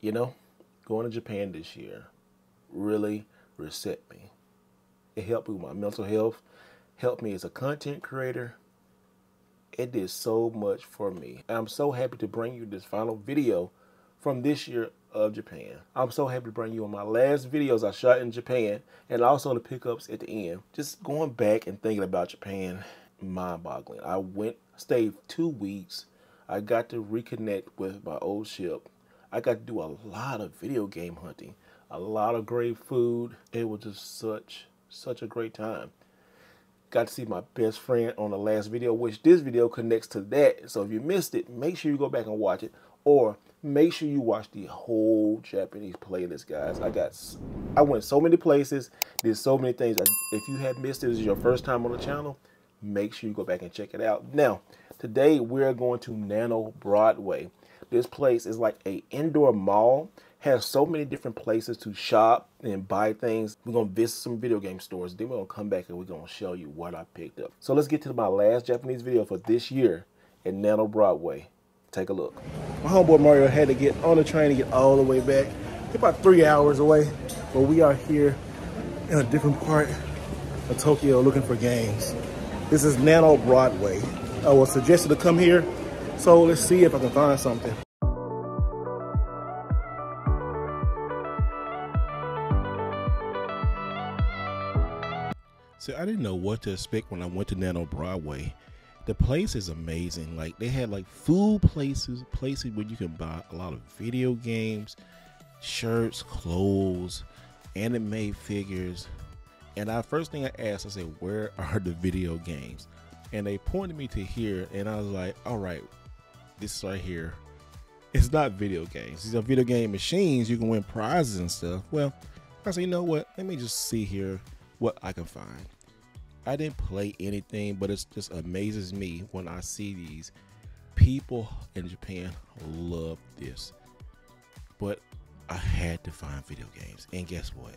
you know, going to Japan this year really reset me. It helped me with my mental health, helped me as a content creator. It did so much for me. I'm so happy to bring you this final video from this year of Japan. I'm so happy to bring you on my last videos I shot in Japan and also the pickups at the end. Just going back and thinking about Japan, mind boggling. I went, stayed two weeks. I got to reconnect with my old ship. I got to do a lot of video game hunting, a lot of great food. It was just such, such a great time. Got to see my best friend on the last video, which this video connects to that. So if you missed it, make sure you go back and watch it. Or make sure you watch the whole Japanese playlist, guys. I got, I went so many places, did so many things. If you have missed it, this is your first time on the channel, make sure you go back and check it out. Now, today we're going to Nakano Broadway. This place is like a indoor mall, has so many different places to shop and buy things. We're gonna visit some video game stores. Then we're gonna come back and we're gonna show you what I picked up. So let's get to my last Japanese video for this year at Nakano Broadway. Take a look. My homeboy Mario had to get on the train to get all the way back. About three hours away, but we are here in a different part of Tokyo looking for games. This is Nakano Broadway. I was suggested to come here, so let's see if I can find something. So I didn't know what to expect when I went to Nakano Broadway the place is amazing. Like they had like food places, places where you can buy a lot of video games, shirts, clothes, anime figures. And I first thing I asked, I said, "Where are the video games?" And they pointed me to here, and I was like, "All right, this right here. It's not video games. These are video game machines. You can win prizes and stuff." Well, I said, "You know what? Let me just see here what I can find." I didn't play anything, but it just amazes me when I see these people in Japan love this. But I had to find video games, and guess what?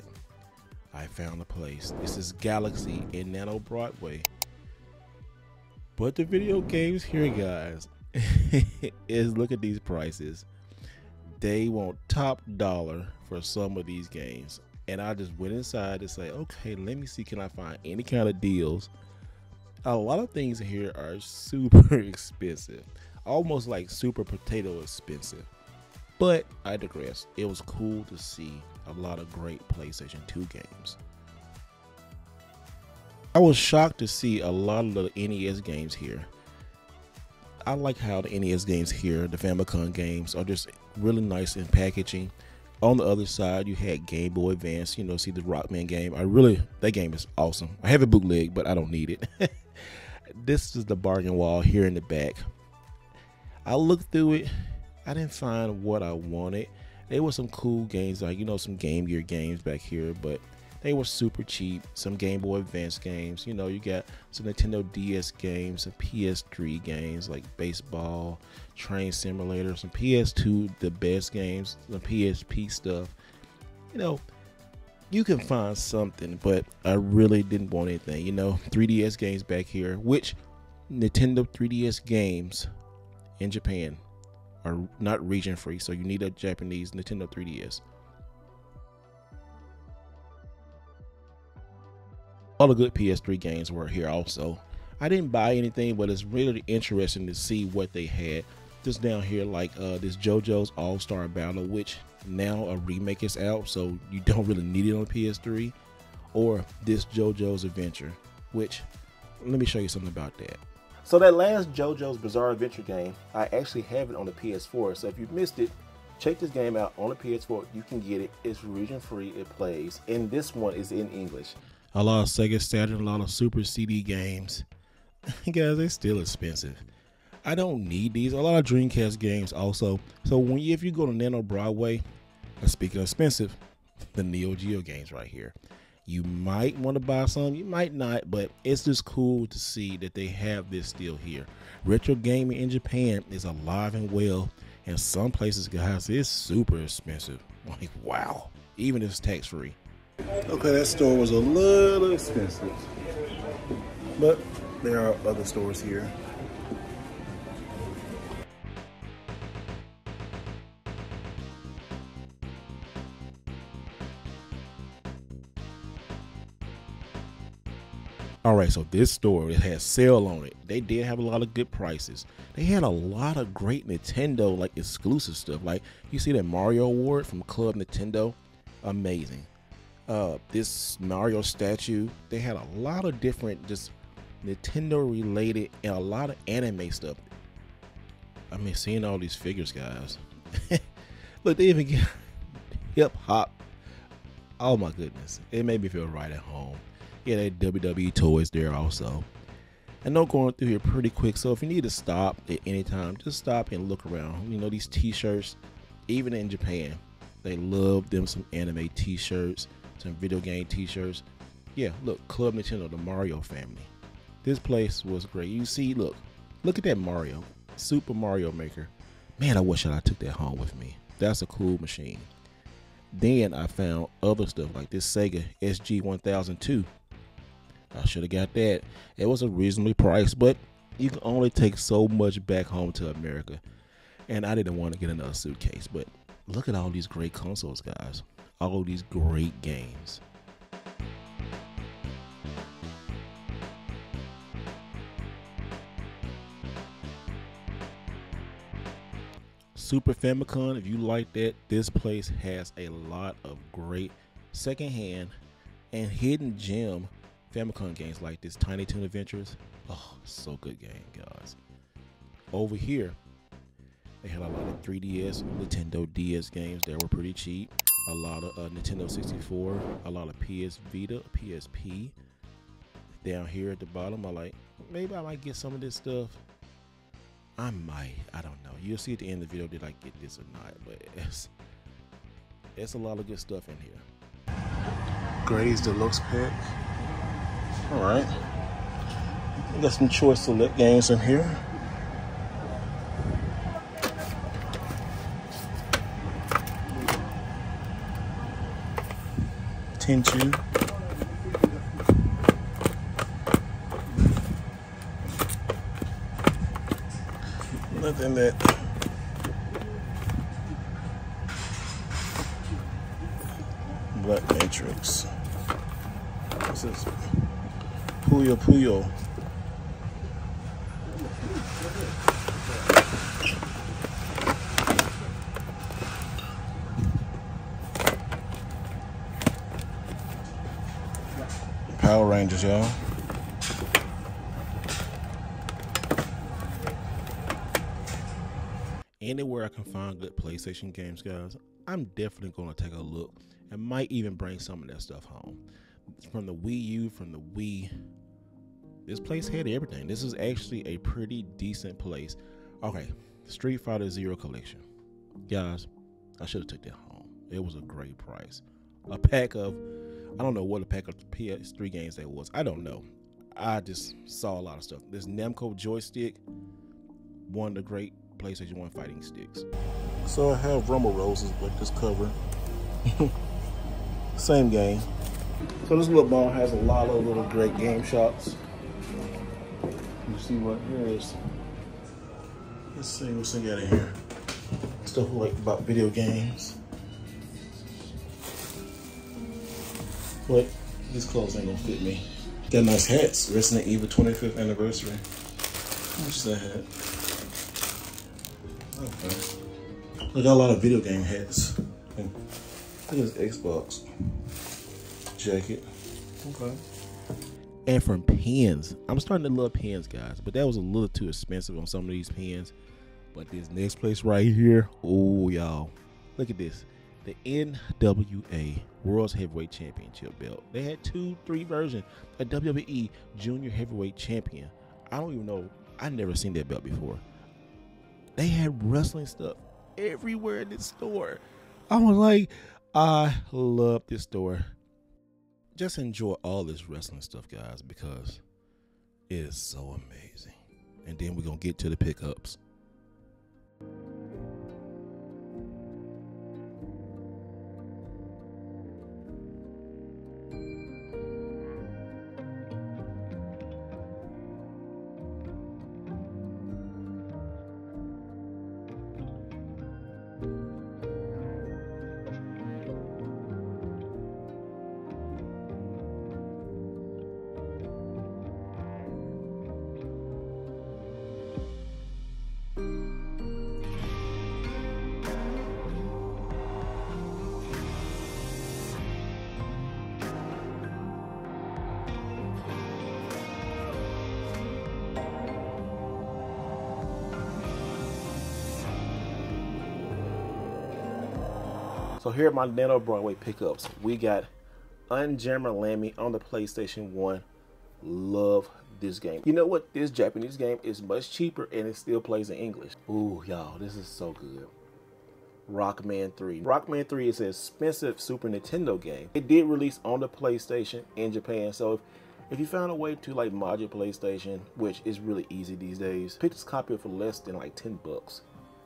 I found a place. This is Galaxy in Nakano Broadway. But the video games here, guys, is look at these prices. They want top dollar for some of these games and I just went inside to say, okay, let me see, can I find any kind of deals? A lot of things here are super expensive, almost like super potato expensive. But I digress. It was cool to see a lot of great PlayStation 2 games. I was shocked to see a lot of the NES games here. I like how the NES games here, the Famicom games, are just really nice in packaging on the other side, you had Game Boy Advance, you know, see the Rockman game. I really, that game is awesome. I have a bootleg, but I don't need it. this is the bargain wall here in the back. I looked through it. I didn't find what I wanted. There were some cool games, like, you know, some Game Gear games back here, but they were super cheap. Some Game Boy Advance games. You know, you got some Nintendo DS games, some PS3 games like baseball, train simulator, some PS2, the best games, some PSP stuff. You know, you can find something, but I really didn't want anything. You know, 3DS games back here, which Nintendo 3DS games in Japan are not region free, so you need a Japanese Nintendo 3DS. All the good PS3 games were here also. I didn't buy anything, but it's really interesting to see what they had. Just down here, like uh, this JoJo's All Star Battle, which now a remake is out, so you don't really need it on PS3, or this JoJo's Adventure, which let me show you something about that. So that last JoJo's Bizarre Adventure game, I actually have it on the PS4. So if you missed it, check this game out on the PS4. You can get it. It's region free. It plays, and this one is in English a lot of Sega Saturn, a lot of Super CD games. Guys, they're still expensive. I don't need these. A lot of Dreamcast games also. So when if you go to Nakano Broadway, uh, speaking of expensive, the Neo Geo games right here. You might want to buy some, you might not, but it's just cool to see that they have this still here. Retro gaming in Japan is alive and well, and some places, guys, it's super expensive. Like wow, even if it's tax free. Okay, that store was a little expensive, but there are other stores here. All right, so this store it has sale on it. They did have a lot of good prices. They had a lot of great Nintendo like exclusive stuff. Like you see that Mario Award from Club Nintendo, amazing. Uh, this Mario statue, they had a lot of different just Nintendo related and a lot of anime stuff. I mean, seeing all these figures, guys. Look, they even get hip hop. Oh my goodness, it made me feel right at home. Yeah, they WWE toys there also. And I'm going through here pretty quick. So if you need to stop at any time, just stop and look around. You know, these t-shirts, even in Japan, they love them some anime t-shirts, some video game t-shirts. Yeah, look, Club Nintendo, the Mario family. This place was great. You see, look, look at that Mario, Super Mario Maker. Man, I wish I took that home with me. That's a cool machine. Then I found other stuff like this Sega SG-1002. I should have got that. It was a reasonably priced, but you can only take so much back home to America. And I didn't want to get another suitcase, but look at all these great consoles, guys. All these great games. Super Famicom, if you like that, this place has a lot of great secondhand and hidden gem Famicom games like this Tiny Toon Adventures. Oh, so good game, guys. Over here, they had a lot of 3DS, Nintendo DS games that were pretty cheap. A lot of uh, Nintendo 64, a lot of PS Vita, PSP. Down here at the bottom, I like maybe I might get some of this stuff. I might, I don't know. You'll see at the end of the video did I get this or not, but it's it's a lot of good stuff in here. Gradius Deluxe Pack. All right. We got some choice select games in here. Tenchu. Nothing that Black Matrix. This is Puyo Puyo. Rangers, y'all. Anywhere I can find good PlayStation games, guys, I'm definitely going to take a look and might even bring some of that stuff home. From the Wii U, from the Wii, this place had everything. This is actually a pretty decent place. Okay, Street Fighter Zero Collection. Guys, I should have took that home. It was a great price. A pack of, I don't know what a pack of PS3 games that was. I don't know. I just saw a lot of stuff. This Namco joystick, one of the great PlayStation 1 fighting sticks. So I have Rumble Roses with this cover. Same game. So this little bar has a lot of little great game shops see what here is. Let's see what's in here. Stuff like about video games. But these clothes ain't gonna fit me. Got nice hats. Resident Evil 25th anniversary. How is that hat? Okay. I got a lot of video game hats. I think it's Xbox jacket. Okay and from pens. I'm starting to love pens, guys, but that was a little too expensive on some of these pens. But this next place right here, oh y'all, look at this. The NWA World's Heavyweight Championship belt. They had two, three versions. A WWE Junior Heavyweight Champion. I don't even know. I never seen that belt before. They had wrestling stuff everywhere in this store. I was like, I love this store just enjoy all this wrestling stuff, guys, because it is so amazing. And then we're to get to the pickups. So here are my Nakano Broadway pickups, we got Unjammer Lammy on the PlayStation 1. Love this game. You know what? This Japanese game is much cheaper and it still plays in English. Ooh, y'all, this is so good. Rockman 3. Rockman 3 is an expensive Super Nintendo game. It did release on the PlayStation in Japan, so if, if you found a way to like mod your PlayStation, which is really easy these days, pick this copy for less than like 10 bucks.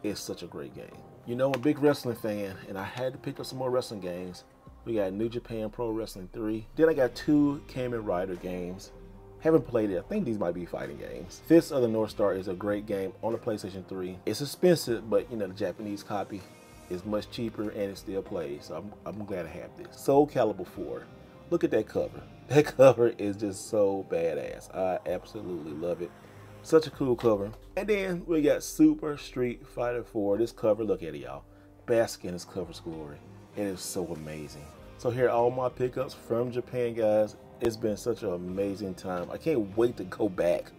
It's such a great game. You know, I'm a big wrestling fan, and I had to pick up some more wrestling games. We got New Japan Pro Wrestling 3. Then I got two Kamen Rider games. Haven't played it. I think these might be fighting games. Fist of the North Star is a great game on the PlayStation 3. It's expensive, but you know, the Japanese copy is much cheaper and it still plays. So I'm, I'm glad I have this. Soul Calibur 4. Look at that cover. That cover is just so badass. I absolutely love it. Such a cool cover. And then we got Super Street Fighter 4. This cover, look at it, y'all. Bask in its cover's glory. It is so amazing. So here are all my pickups from Japan, guys. It's been such an amazing time. I can't wait to go back